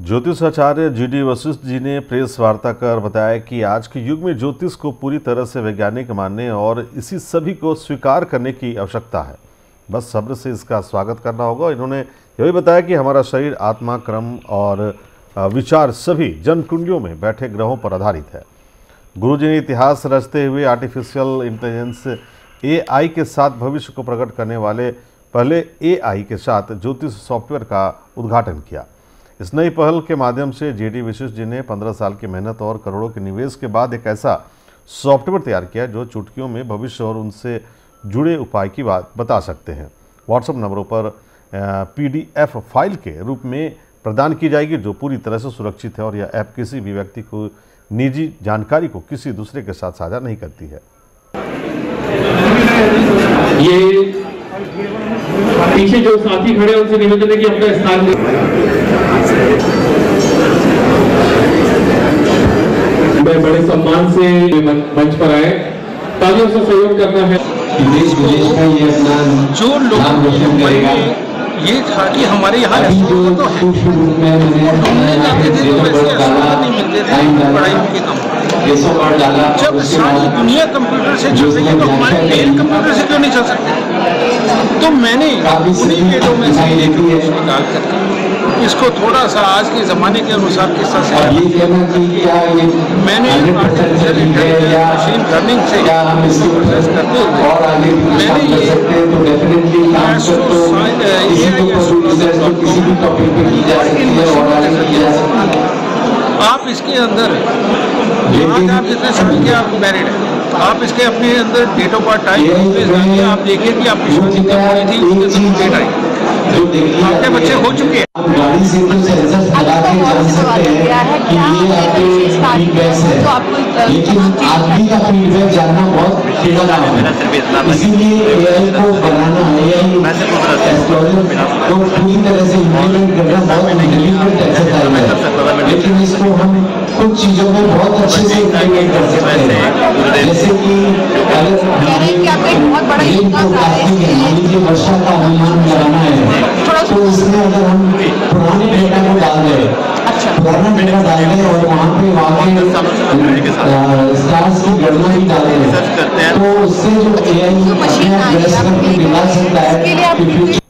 ज्योतिषाचार्य G D Vashishtha ji ने press वार्ता कर बताया कि आज के युग में ज्योतिष को पूरी तरह से वैज्ञानिक मानने और इसी सभी को स्वीकार करने की आवश्यकता है। बस सब्र से इसका स्वागत करना होगा। इन्होंने यह भी बताया कि हमारा शरीर, आत्मा, क्रम और विचार सभी जन कुंडियों में बैठे ग्रहों पर आधारित है। गुरु जी ने इतिहास रचते हुए आर्टिफिशियल इंटेलिजेंस एआई के साथ भविष्य को प्रकट करने वाले पहले एआई के साथ ज्योतिष सॉफ्टवेयर का उद्घाटन किया। इस नई पहल के माध्यम से जेडी विशिष्ट जी ने 15 साल की मेहनत और करोड़ों के निवेश के बाद एक ऐसा सॉफ्टवेयर तैयार किया जो चुटकियों में भविष्य और उनसे जुड़े उपाय की बात बता सकते हैं। व्हाट्सएप नंबरों पर पीडीएफ फ़ाइल के रूप में प्रदान की जाएगी, जो पूरी तरह से सुरक्षित है और यह ऐप किसी भी व्यक्ति को निजी जानकारी को किसी दूसरे के साथ साझा नहीं करती है। ये पीछे जो साथी खड़े हैं उनसे निवेदन है कि अपना स्थान ले। मैं बड़े सम्मान से मंच पर आए। तालियों से सहयोग करना है। देश विदेश का ये अपना जो लोग रोशन करेगा। ये था कि हमारे यहाँ तो है। तो पढ़ाई के कम डेट ऑफ़ डाला जब सारी दुनिया कंप्यूटर से चल रही है तो हमारे मेल कंप्यूटर से क्यों नहीं चल सकते? तो मैंने उन्हीं पेड़ों में से एक निकाल कर इसको थोड़ा सा आज के ज़माने के अनुसार किस तरह से ये ये मैंने आर्टिफिशियल या मशीन लर्निंग से प्रोसेस करते हुए मैंने ये तो डेफिनेटली काम एस्ट्रो कर तो साइ- अ, किसी AI को एस्ट्रो रिसर्च तो किसी भी टॉपिक पे की जा सकती है और आगे की जा सकती है आप इसके अंदर? आज आप जितने सभी के आप मैरिड है? आप इसके अपने अंदर डेट ऑफ़ बर्थ टाइम आप देखिए कि आपकी शादी क्या कब हुई थी उसके सब डेट आई। आपके बच्चे हो चुके हैं। गाड़ी से तो सेंसर लगा के जान सकते हैं कि ये आपके फीडबैक है। लेकिन आदमी का फीडबैक जानना बहुत टेढ़ा काम है। इसीलिए एआई को बनाना एआई एक्सप्लोरर को पूरी तरह से इम्प्लीमेंट करना बहुत डिफ़िकल्ट एक्सरसाइज है। लेकिन इसको हम कुछ चीज़ों में बहुत अच्छे से इम्प्लीमेंट कर सकते हैं। जैसे कि अगर हैं कि रेन है फोरकास्टिंग है मान लीजिए वर्षा का अनुमान लगाना है तो इसमें अगर हम पुराने डेटा को डाल दें अच्छा। पुराना डेटा डाल दें और वहाँ पे वहाँ के स्टार्स की गणना भी डालें। तो उससे जो ए आई मशीन अपने आप आ है, करके सकता है कि